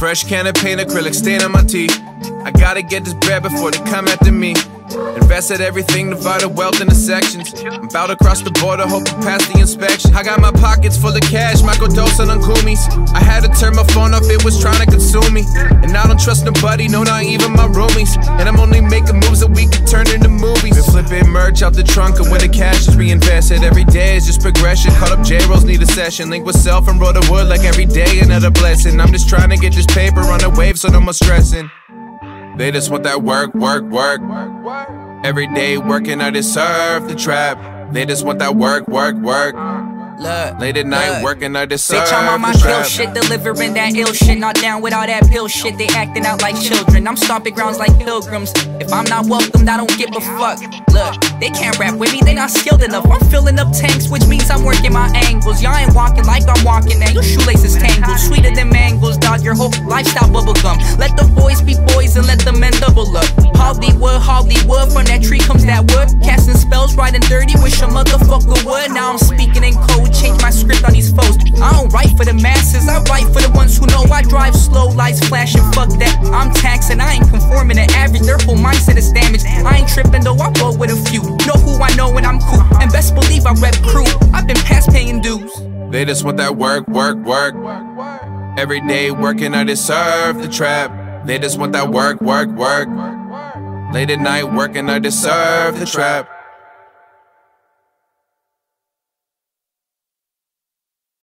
Fresh can of paint, acrylic stain on my teeth. I gotta get this bread before they come after me. Invested everything, divided wealth into sections. I'm about to cross the border, hope to pass the inspection. I got my pockets full of cash, Michael Dawson on Kumis. I had to turn my phone off, it was trying to consume me. And I don't trust nobody, no, not even my roomies. And I'm only making moves that we can turn into movies. Been flipping merch out the trunk, and when the cash is reinvested, every day is just progression. Caught up Jrolz, need a session. Link with self and wrote a wood like every another blessing. I'm just trying to get this paper on the wave, so no more stressing. They just want that work, work, work. Every day working, I deserve the trap. They just want that work, work, work. Look, Late at night look. working, I deserve Bitch, I'm on my kill shit, delivering that ill shit. Not down with all that pill shit. They acting out like children. I'm stomping grounds like pilgrims. If I'm not welcomed, I don't give a fuck. Look, they can't rap with me, they not skilled enough. I'm filling up tanks, which means I'm working my angles. Y'all ain't walking like I'm walking, and your shoelaces tangled. Sweeter than mangoes, dog. Your whole lifestyle bubblegum. Let the boys be boys and let the men double up. Hollywood, Hollywood, from that tree comes that wood. Casting spells, riding dirty, wish a motherfucker would. Now I'm speaking in code, for the masses, I write for the ones who know I drive slow, lights flashing, fuck that. I'm taxing, I ain't conforming to average. Their whole mindset is damaged. I ain't tripping though, I roll with a few. Know who I know when I'm cool, and best believe I rep crew. I've been past paying dues. They just want that work, work, work. Every day working, I deserve the trap. They just want that work, work, work. Late at night working, I deserve the trap.